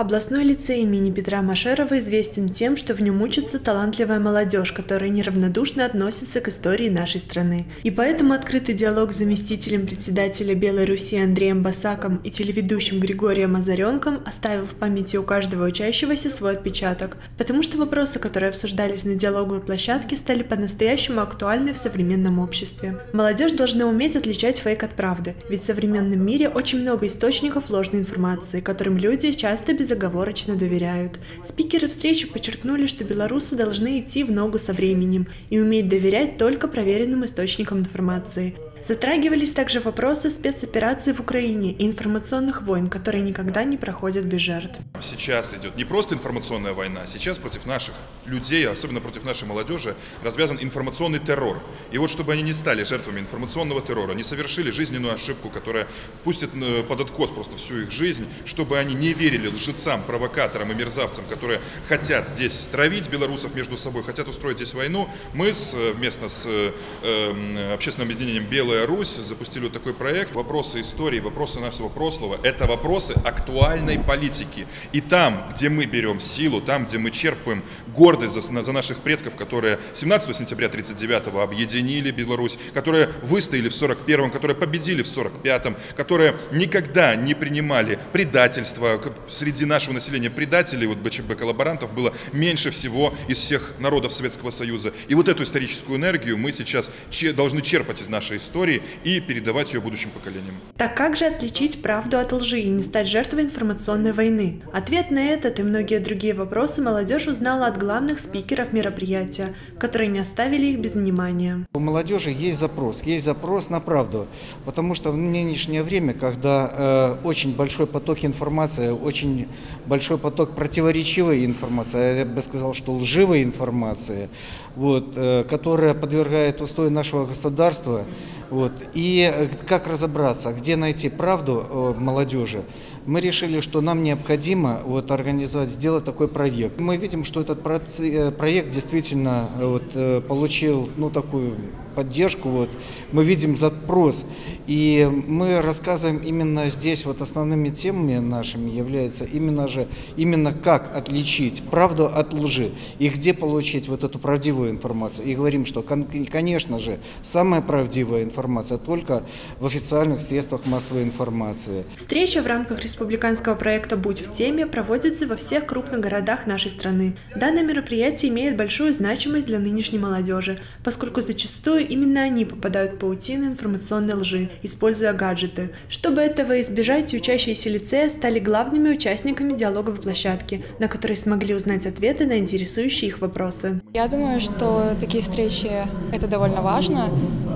Областной лицей имени Петра Машерова известен тем, что в нем учится талантливая молодежь, которая неравнодушно относится к истории нашей страны. И поэтому открытый диалог с заместителем председателя Белой Руси Андреем Басаком и телеведущим Григорием Озаренком оставил в памяти у каждого учащегося свой отпечаток, потому что вопросы, которые обсуждались на диалоговой площадке, стали по-настоящему актуальны в современном обществе. Молодежь должна уметь отличать фейк от правды, ведь в современном мире очень много источников ложной информации, которым люди часто безоговорочно доверяют. Спикеры встречи подчеркнули, что белорусы должны идти в ногу со временем и уметь доверять только проверенным источникам информации. Затрагивались также вопросы спецопераций в Украине и информационных войн, которые никогда не проходят без жертв. Сейчас идет не просто информационная война, сейчас против наших людей, особенно против нашей молодежи, развязан информационный террор. И вот чтобы они не стали жертвами информационного террора, не совершили жизненную ошибку, которая пустит э, под откос просто всю их жизнь, чтобы они не верили лжецам, провокаторам и мерзавцам, которые хотят здесь стравить белорусов между собой, хотят устроить здесь войну, мы с, э, вместо с э, э, общественным объединением «Белый «Белая Русь» запустили вот такой проект «Вопросы истории, вопросы нашего прошлого». Это вопросы актуальной политики. И там, где мы берем силу, там, где мы черпаем гордость за, за наших предков, которые 17 сентября 1939 объединили Беларусь, которые выстояли в 41-м, которые победили в 45-м, которые никогда не принимали предательства. Среди нашего населения предателей, вот БЧБ коллаборантов, было меньше всего из всех народов Советского Союза. И вот эту историческую энергию мы сейчас должны черпать из нашей истории истории и передавать ее будущим поколениям. Так как же отличить правду от лжи и не стать жертвой информационной войны? Ответ на этот и многие другие вопросы молодежь узнала от главных спикеров мероприятия, которые не оставили их без внимания. У молодежи есть запрос, есть запрос на правду, потому что в нынешнее время, когда э, очень большой поток информации, очень большой поток противоречивой информации, я бы сказал, что лживой информации, вот, э, которая подвергает устой нашего государства, вот. И э, как разобраться, где найти правду э, молодежи? Мы решили, что нам необходимо вот, организовать, сделать такой проект. Мы видим, что этот э, проект действительно вот, получил ну, такую поддержку. Вот. Мы видим запрос. И мы рассказываем именно здесь, вот основными темами нашими является именно же, именно как отличить правду от лжи и где получить вот эту правдивую информацию. И говорим, что, конечно же, самая правдивая информация только в официальных средствах массовой информации. Встреча в рамках республиканского проекта «Будь в теме» проводится во всех крупных городах нашей страны. Данное мероприятие имеет большую значимость для нынешней молодежи, поскольку зачастую именно они попадают в паутину информационной лжи, используя гаджеты. Чтобы этого избежать, учащиеся лицея стали главными участниками диалоговой площадки, на которой смогли узнать ответы на интересующие их вопросы. Я думаю, что такие встречи – это довольно важно,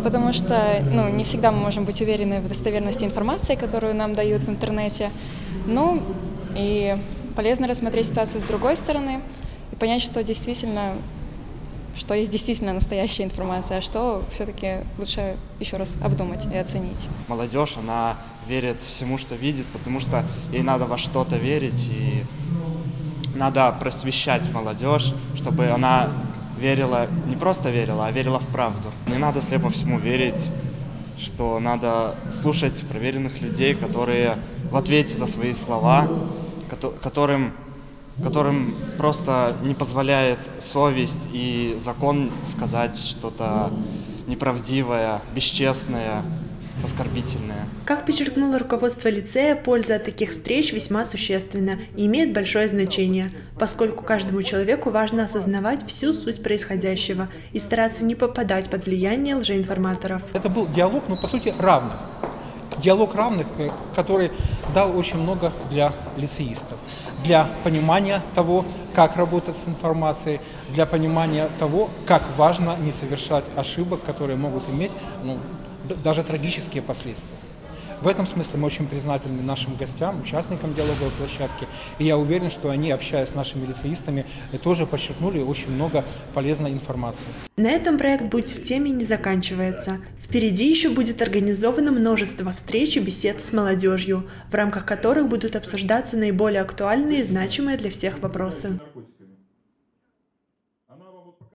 потому что ну, не всегда мы можем быть уверены в достоверности информации, которую нам дают в интернете. Ну и полезно рассмотреть ситуацию с другой стороны и понять, что действительно что есть действительно настоящая информация, а что все-таки лучше еще раз обдумать и оценить. Молодежь, она верит всему, что видит, потому что ей надо во что-то верить, и надо просвещать молодежь, чтобы она верила, не просто верила, а верила в правду. Не надо слепо всему верить, что надо слушать проверенных людей, которые в ответе за свои слова, которым которым просто не позволяет совесть и закон сказать что-то неправдивое, бесчестное, оскорбительное. Как подчеркнуло руководство лицея, польза от таких встреч весьма существенна и имеет большое значение, поскольку каждому человеку важно осознавать всю суть происходящего и стараться не попадать под влияние лжеинформаторов. Это был диалог, но ну, по сути равных диалог равных, э, который дал очень много для лицеистов, для понимания того, как работать с информацией, для понимания того, как важно не совершать ошибок, которые могут иметь ну, даже трагические последствия. В этом смысле мы очень признательны нашим гостям, участникам диалоговой площадки. И я уверен, что они, общаясь с нашими лицеистами, тоже подчеркнули очень много полезной информации. На этом проект «Будь в теме» не заканчивается. Впереди еще будет организовано множество встреч и бесед с молодежью, в рамках которых будут обсуждаться наиболее актуальные и значимые для всех вопросы.